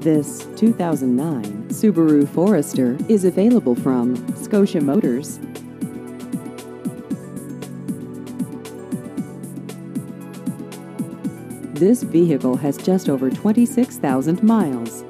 This 2009 Subaru Forester is available from Scotia Motors. This vehicle has just over 26,000 miles.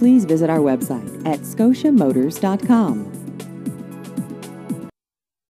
Please visit our website at scotiamotors.com.